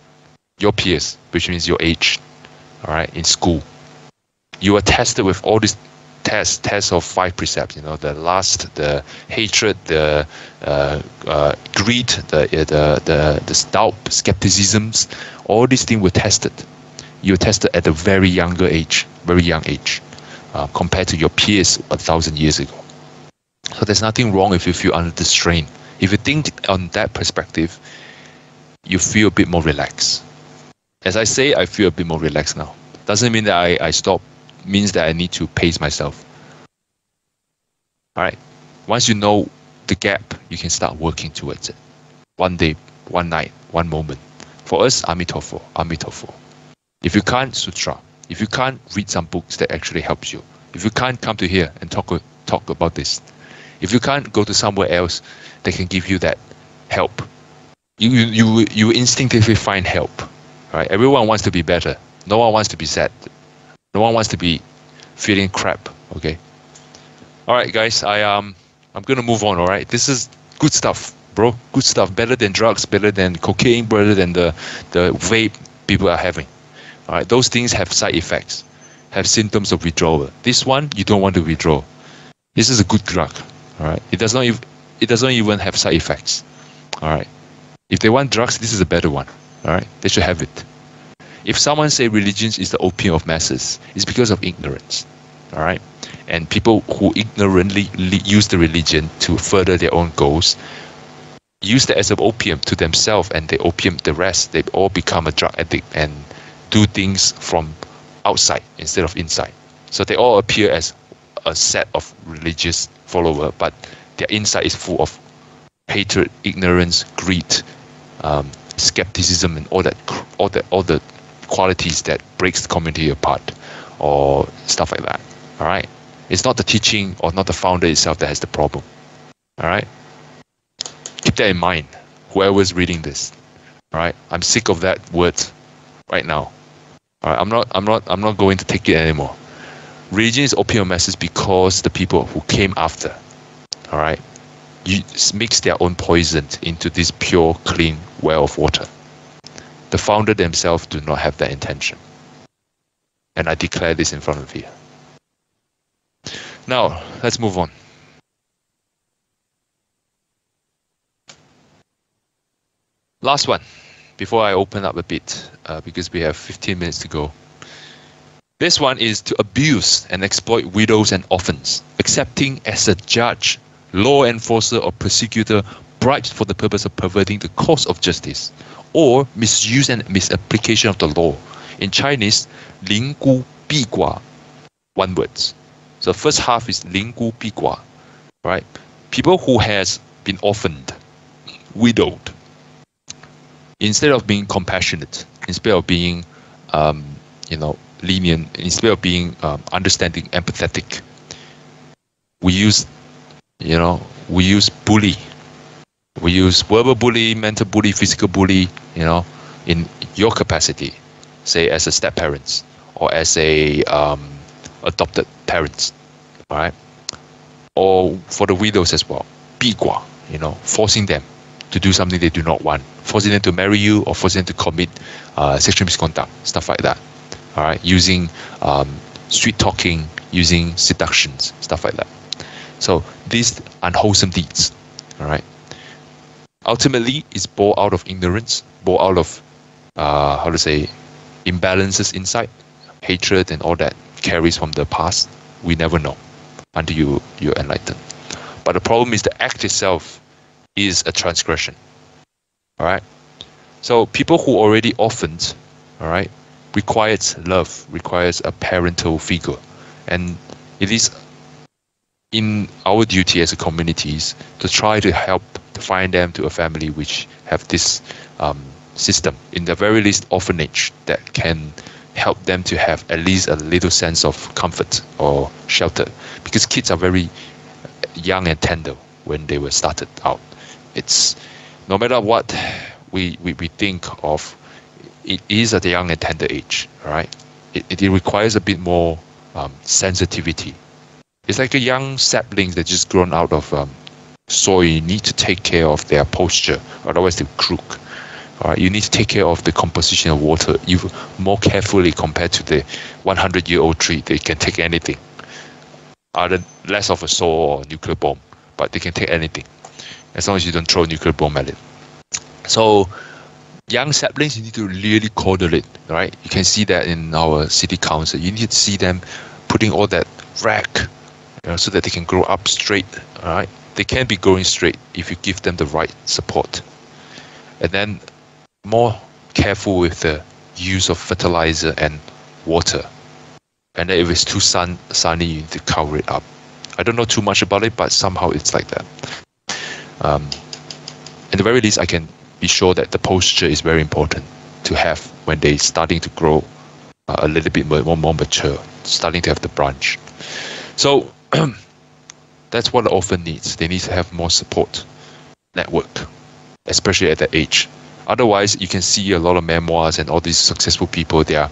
Your peers, which means your age all right, in school. You are tested with all these tests, tests of five precepts. You know, the lust, the hatred, the uh, uh, greed, the, uh, the the the doubt, skepticisms. All these things were tested. You were tested at a very younger age, very young age, uh, compared to your peers a thousand years ago. So there's nothing wrong if you feel under the strain. If you think on that perspective, you feel a bit more relaxed as I say, I feel a bit more relaxed now. Doesn't mean that I, I stop, means that I need to pace myself. All right. Once you know the gap, you can start working towards it. One day, one night, one moment. For us, Amituofo, Amituofo. If you can't, Sutra. If you can't, read some books that actually helps you. If you can't, come to here and talk talk about this. If you can't, go to somewhere else that can give you that help. You you you, you instinctively find help right? Everyone wants to be better. No one wants to be sad. No one wants to be feeling crap. Okay. All right, guys. I um I'm gonna move on. All right. This is good stuff, bro. Good stuff. Better than drugs. Better than cocaine. Better than the the vape people are having. All right. Those things have side effects, have symptoms of withdrawal. This one you don't want to withdraw. This is a good drug. All right. It does not even it doesn't even have side effects. All right. If they want drugs, this is a better one. All right, they should have it. If someone say religion is the opium of masses, it's because of ignorance. All right, and people who ignorantly use the religion to further their own goals use that as an opium to themselves, and they opium the rest. They all become a drug addict and do things from outside instead of inside. So they all appear as a set of religious follower, but their inside is full of hatred, ignorance, greed, um, skepticism, and all that, all that, all the qualities that breaks the community apart, or stuff like that. All right, it's not the teaching or not the founder itself that has the problem. All right, keep that in mind. Whoever's reading this, all right, I'm sick of that word right now. All right, I'm not, I'm not, I'm not going to take it anymore. Religion is opium of masses because the people who came after, all right, you mix their own poison into this pure, clean well of water. The founder themselves do not have that intention. And I declare this in front of you. Now, let's move on. Last one, before I open up a bit, uh, because we have 15 minutes to go. This one is to abuse and exploit widows and orphans, accepting as a judge, law enforcer, or prosecutor bribes for the purpose of perverting the course of justice, or misuse and misapplication of the law. In Chinese, 凌孤逼寡, one word. So the first half is 凌孤逼寡, right? People who has been orphaned, widowed, instead of being compassionate, instead of being, um, you know, lenient, instead of being um, understanding, empathetic, we use, you know, we use bully. We use verbal bully, mental bully, physical bully, you know, in your capacity, say as a step parents or as a um, adopted parents, all right? Or for the widows as well, 逼寡, you know, forcing them to do something they do not want, forcing them to marry you or forcing them to commit uh, sexual misconduct, stuff like that. All right, using um, sweet talking, using seductions, stuff like that. So these unwholesome deeds, all right, ultimately is born out of ignorance, born out of uh, how to say imbalances inside, hatred and all that carries from the past. We never know until you you're enlightened. But the problem is the act itself is a transgression. All right. So people who already orphaned, all right, requires love, requires a parental figure, and it is in our duty as a communities to try to help find them to a family which have this um, system, in the very least orphanage that can help them to have at least a little sense of comfort or shelter, because kids are very young and tender when they were started out it's no matter what we, we, we think of, it is at a young and tender age, right? It, it requires a bit more um, sensitivity. It's like a young sapling that just grown out of um, soil. You need to take care of their posture, otherwise they crook. Right, you need to take care of the composition of water you more carefully compared to the 100-year-old tree. They can take anything, other less of a saw or nuclear bomb, but they can take anything as long as you don't throw nuclear bomb at it. So young saplings, you need to really it, right? You can see that in our city council. You need to see them putting all that rack, you know, so that they can grow up straight, all right? They can be growing straight if you give them the right support. And then more careful with the use of fertilizer and water. And if it's too sun, sunny, you need to cover it up. I don't know too much about it, but somehow it's like that um, at the very least, I can be sure that the posture is very important to have when they're starting to grow uh, a little bit more, more mature, starting to have the branch. So <clears throat> that's what the orphan needs. They need to have more support network, especially at that age. Otherwise, you can see a lot of memoirs and all these successful people. They are,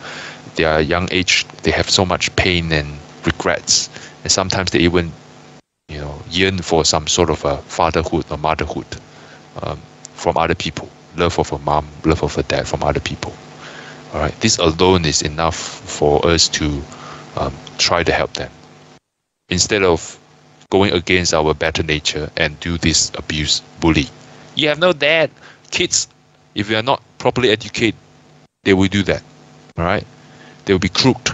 they are young age. They have so much pain and regrets, and sometimes they even you know, yearn for some sort of a fatherhood or motherhood um, from other people, love of a mom, love of a dad from other people. All right, this alone is enough for us to um, try to help them instead of going against our better nature and do this abuse, bully. You have no dad. Kids, if you are not properly educated, they will do that. All right, they will be crooked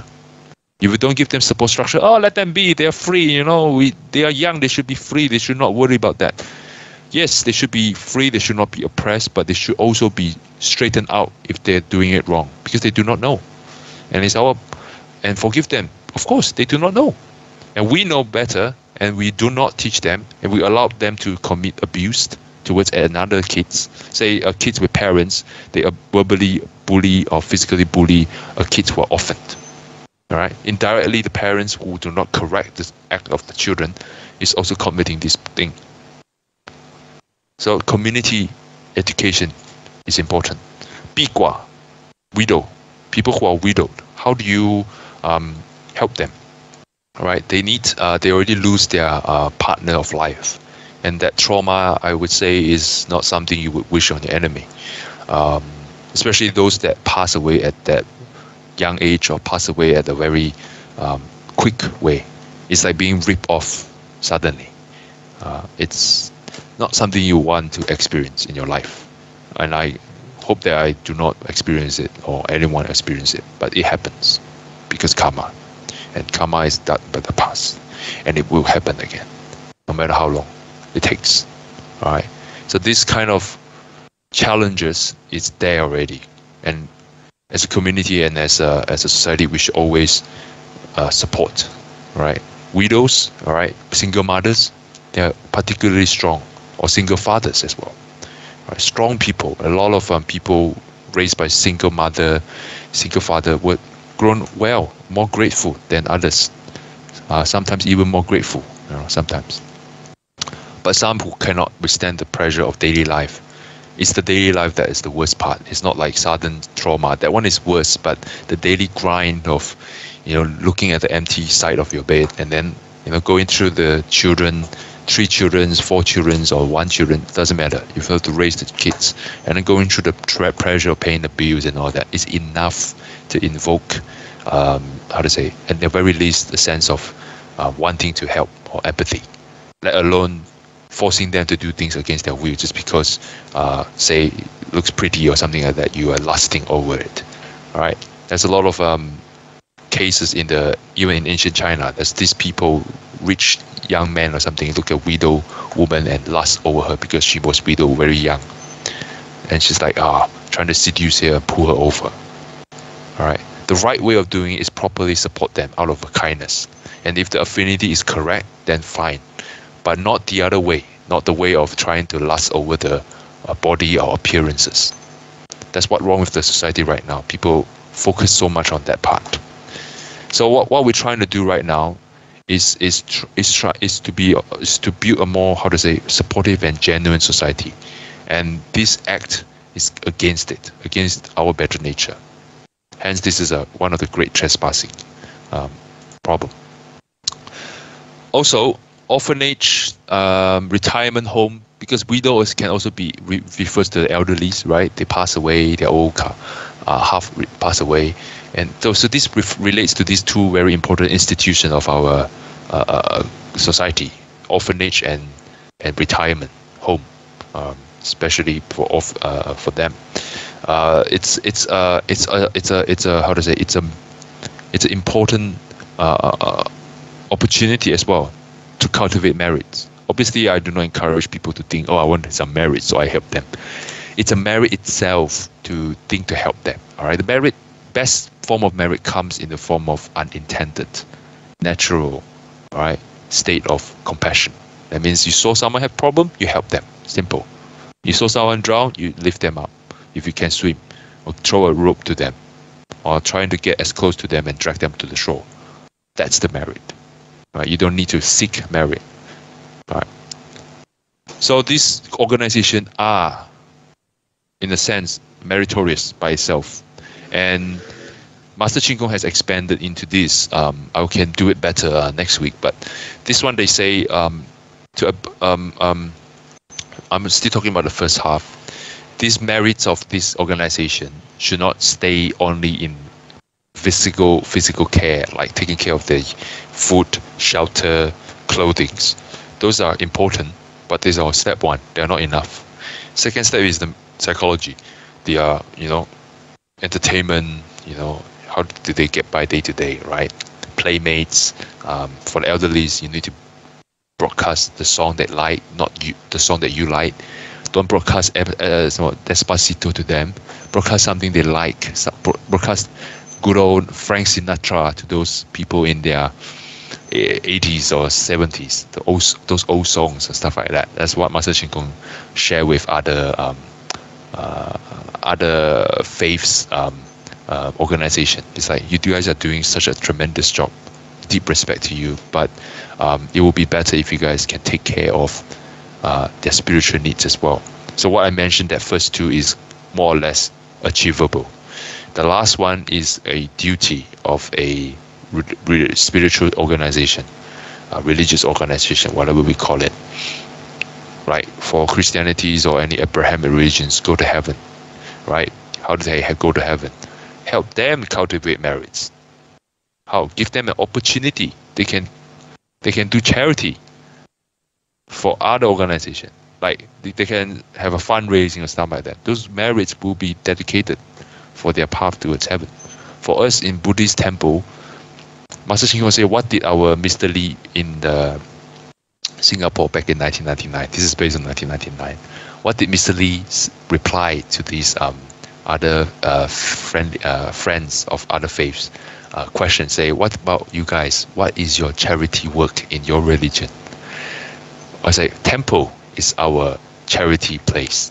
if you don't give them support structure, oh, let them be. They're free. You know, we they are young. They should be free. They should not worry about that. Yes, they should be free. They should not be oppressed, but they should also be straightened out if they're doing it wrong because they do not know. And it's our and forgive them Of course, they do not know. And we know better, and we do not teach them, and we allow them to commit abuse towards another kids. Say a kids with parents, they verbally bully or physically bully a kids who are orphaned. All right. Indirectly, the parents who do not correct this act of the children is also committing this thing. So community education is important. 逼寡, widow, people who are widowed. How do you um, help them? Right, they need. Uh, they already lose their uh, partner of life, and that trauma, I would say, is not something you would wish on your enemy. Um, especially those that pass away at that young age or pass away at a very um, quick way. It's like being ripped off suddenly. Uh, it's not something you want to experience in your life. And I hope that I do not experience it or anyone experience it, but it happens because karma. And karma is that by the past. And it will happen again, no matter how long it takes. All right. So this kind of challenges is there already. And as a community and as a, as a society, we should always uh, support, right? Widows, all right, single mothers, they're particularly strong, or single fathers as well. Right? Strong people. A lot of um, people raised by single mother, single father were grown well, more grateful than others. Uh, sometimes even more grateful, you know, sometimes. But some who cannot withstand the pressure of daily life it's the daily life that is the worst part. It's not like sudden trauma. That one is worse, but the daily grind of, you know, looking at the empty side of your bed and then, you know, going through the children, three children, four children, or one children, doesn't matter. You have to raise the kids and then going through the pressure of paying the bills and all that is enough to invoke, um, how to say, at the very least, a sense of uh, wanting to help or empathy, let alone forcing them to do things against their will just because, uh, say, it looks pretty or something like that. You are lusting over it. All right. There's a lot of um, cases in the even in ancient China. There's these people, rich young men or something, look at widow woman and lust over her because she was widow very young, and she's like ah trying to seduce her and pull her over. All right. The right way of doing it is properly support them out of kindness. And if the affinity is correct, then fine but not the other way, not the way of trying to lust over the uh, body or appearances. That's what's wrong with the society right now. People focus so much on that part. So what, what we're trying to do right now is is is try is to be is to build a more how to say supportive and genuine society, and this act is against it, against our better nature. Hence, this is a one of the great trespassing um, problem. Also, orphanage, um, retirement home, because widows can also be re- refers to the elderlies, right? They pass away, they're all uh, half re- pass away, and so, so this relates to these two very important institutions of our uh, uh, society: orphanage and and retirement home, um, especially for uh, for them. Uh, it's it's uh, it's a it's a it's a how to say it's a it's an important opportunity as well to cultivate merits. Obviously, I do not encourage people to think, oh, I want some merit, so I help them. It's a merit itself to think to help them. All right, the merit best form of merit comes in the form of unintended, natural, all right, state of compassion. That means you saw someone have problem, you help them. Simple. You saw someone drown, you lift them up. If you can swim, or throw a rope to them, or trying to get as close to them and drag them to the shore. That's the merit. Right? You don't need to seek merit. Right? So these organizations are, in a sense, meritorious by itself. And Master Chin Kung has expanded into this. Um, I can do it better uh, next week, but this one they say um, to um, um, I'm still talking about the first half. These merits of this organization should not stay only in physical physical care, like taking care of the food, shelter, clothing. Those are important, but these are step one. They are not enough. Second step is the psychology. They are, you know, entertainment. You know, how do they get by day to day, right? Playmates. Um, for the elderly, you need to broadcast the song they like, not you, the song that you like. Don't broadcast uh, Despacito to them. Broadcast something they like. Broadcast good old Frank Sinatra to those people in their 80s or 70s, the old, those old songs and stuff like that. That's what Master Chin Kung share with other um, uh, other faiths um, uh, organization. It's like you guys are doing such a tremendous job. Deep respect to you, but um, it will be better if you guys can take care of uh, their spiritual needs as well. So what I mentioned that first two is more or less achievable. The last one is a duty of a spiritual organization, a religious organization, whatever we call it. Right? For Christianities or any Abrahamic religions, go to heaven. Right? How do they go to heaven? Help them cultivate merits. How? Give them an opportunity. They can they can do charity for other organizations. Like they can have a fundraising or stuff like that. Those merits will be dedicated for their path towards heaven. For us in Buddhist temple, Master Chin will say, what did our Mr. Lee in the Singapore back in 1999? This is based on 1999. What did Mr. Lee reply to these um, other uh, friend, uh, friends of other faiths? Uh, questions say, what about you guys? What is your charity work in your religion? I say, temple is our charity place.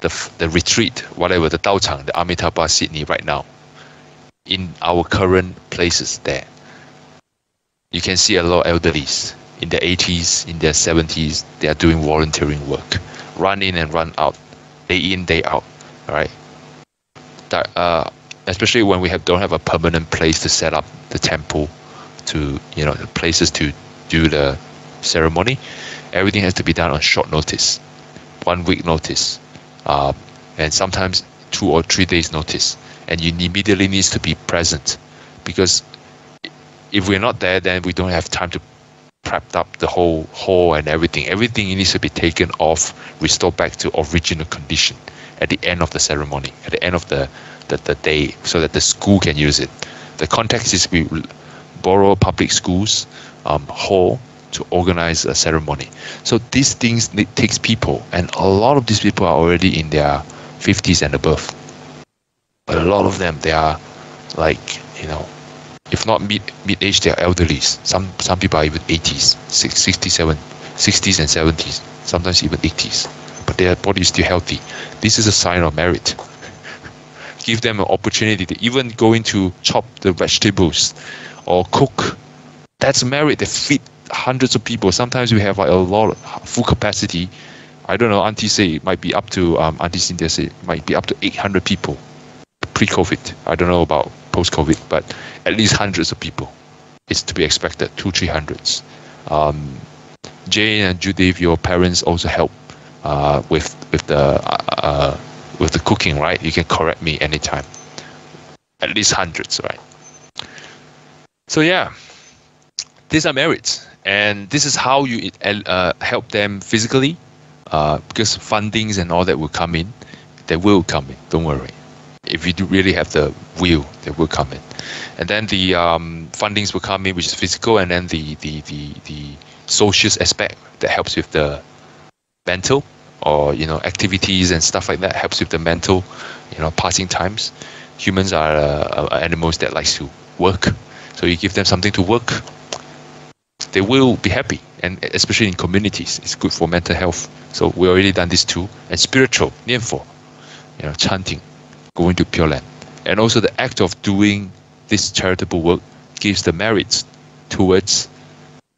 The, the retreat, whatever, the Dao Chang, the Amitabha Sydney right now, in our current places there, you can see a lot of elderlies in their 80s, in their 70s, they are doing volunteering work, run in and run out, day in, day out, right? That, uh, especially when we have don't have a permanent place to set up the temple, to you know the places to do the ceremony, everything has to be done on short notice, one week notice uh, and sometimes two or three days notice. And you immediately needs to be present because if we're not there then we don't have time to prep up the whole hall and everything. Everything needs to be taken off restored back to original condition at the end of the ceremony at the end of the, the, the day so that the school can use it. The context is we borrow public schools um, hall to organize a ceremony. So these things takes people, and a lot of these people are already in their 50s and above. But a lot of them, they are like, you know, if not mid mid age, they are elderly. Some some people are even 80s, 67, 60s and 70s, sometimes even 80s. But their body is still healthy. This is a sign of merit. <laughs> Give them an opportunity to even go into chop the vegetables or cook. That's merit. They feed hundreds of people. Sometimes we have like a lot of full capacity. I don't know. Auntie say it might be up to um, Auntie Cynthia say it might be up to 800 people pre-COVID. I don't know about post-COVID, but at least hundreds of people. It's to be expected. Two, three hundreds. Um, Jane and Judith, your parents also help uh, with with the uh, uh, with the cooking, right? You can correct me anytime. At least hundreds, right? So yeah, these are merits and this is how you uh, help them physically uh, because fundings and all that will come in they will come in don't worry. If you do really have the will they will come in. And then the um, fundings will come in which is physical and then the the the, the social aspect that helps with the mental or you know activities and stuff like that helps with the mental you know passing times. Humans are uh, animals that likes to work. So you give them something to work they will be happy. And especially in communities it's good for mental health. So we already done this too and spiritual nianfo you know chanting going to pure land. And also the act of doing this charitable work gives the merits towards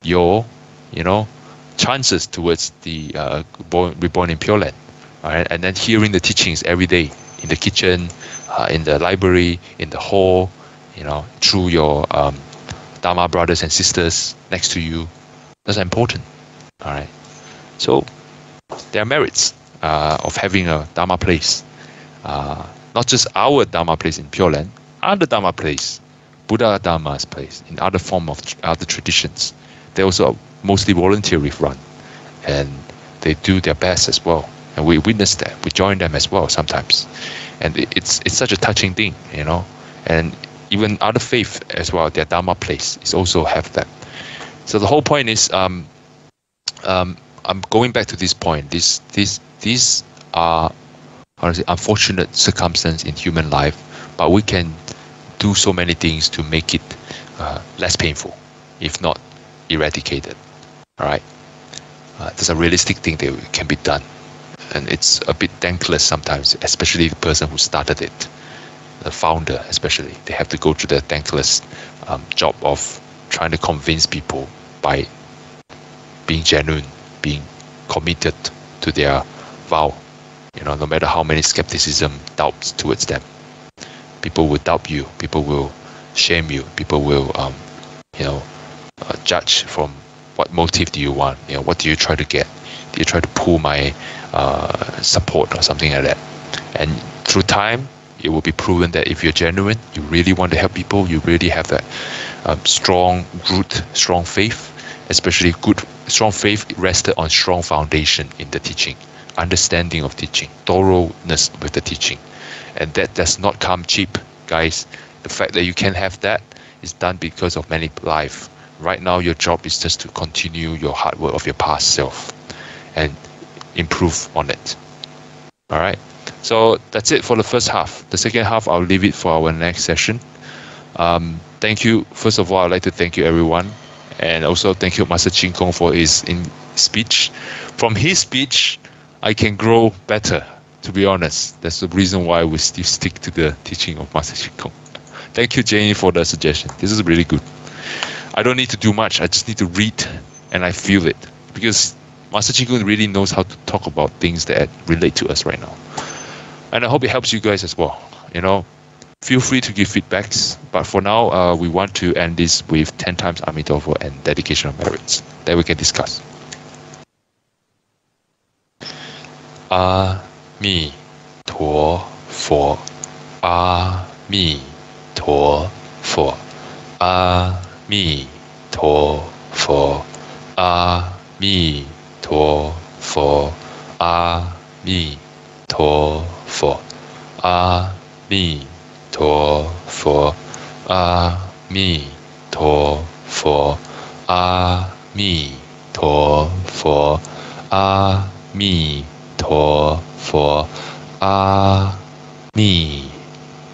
your you know chances towards the uh, born, reborn in pure land. All right and then hearing the teachings every day in the kitchen uh, in the library in the hall you know through your um, Dharma brothers and sisters next to you. That's important. All right. So there are merits uh, of having a Dharma place. Uh, not just our Dharma place in Pure Land, other Dharma place, Buddha Dharma's place in other form of other traditions. They also mostly voluntary run, and they do their best as well. And we witness that. We join them as well sometimes, and it's it's such a touching thing, you know. And even other faith as well, their Dharma place is also have that. So the whole point is, um, um, I'm going back to this point. This, this, these are unfortunate circumstance in human life, but we can do so many things to make it uh, less painful, if not eradicated. All right, uh, there's a realistic thing that can be done, and it's a bit thankless sometimes, especially the person who started it, the founder especially. They have to go through the thankless um, job of trying to convince people by being genuine, being committed to their vow. You know, no matter how many skepticism, doubts towards them, people will doubt you. People will shame you. People will, um, you know, uh, judge from what motive do you want. You know, what do you try to get? Do you try to pull my uh, support or something like that? And through time, it will be proven that if you're genuine, you really want to help people, you really have that um, strong root, strong faith, especially good strong faith rested on strong foundation in the teaching, understanding of teaching, thoroughness with the teaching, and that does not come cheap, guys. The fact that you can have that is done because of many life. Right now, your job is just to continue your hard work of your past self, and improve on it. All right. So that's it for the first half. The second half, I'll leave it for our next session. Um, thank you. First of all, I'd like to thank you, everyone. And also thank you, Master Chin Kung, for his in speech. From his speech, I can grow better, to be honest. That's the reason why we still stick to the teaching of Master Chin Kung. Thank you, Jane, for the suggestion. This is really good. I don't need to do much. I just need to read and I feel it. Because Master Chin Kung really knows how to talk about things that relate to us right now. And I hope it helps you guys as well. You know, feel free to give feedbacks. But for now, uh, we want to end this with 10 times Amitabha and dedication of merits that we can discuss. Ami To Pho. Ami To Pho. Ami To Pho. Ami To Pho. Ami To Pho. Ami 陀佛，阿弥陀佛，阿弥陀佛，阿弥陀佛，阿弥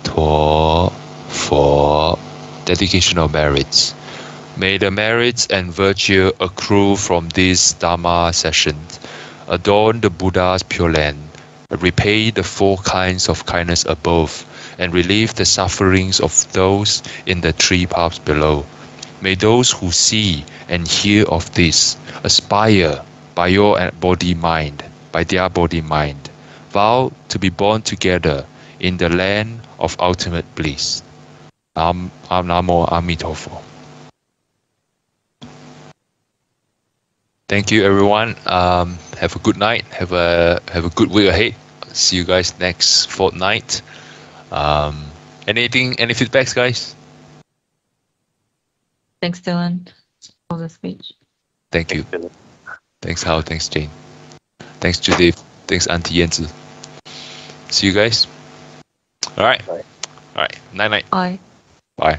陀佛。Dedication of merits. May the merits and virtue accrue from this Dharma session adorn the Buddha's pure land, repay the four kinds of kindness above and relieve the sufferings of those in the three paths below. May those who see and hear of this aspire by your bodhi mind, by their bodhi mind, vow to be born together in the land of ultimate bliss. Am, am Namo Amitabha. Thank you, everyone. Um, have a good night. Have a have a good week ahead. See you guys next fortnight. Um, anything, any feedbacks, guys? Thanks, Dylan, for the speech. Thank you. Thanks, Hao. Thanks, Jane. Thanks, Judith. Thanks, Auntie Yanzi. See you guys. All right. All right. Night night. Bye. Bye.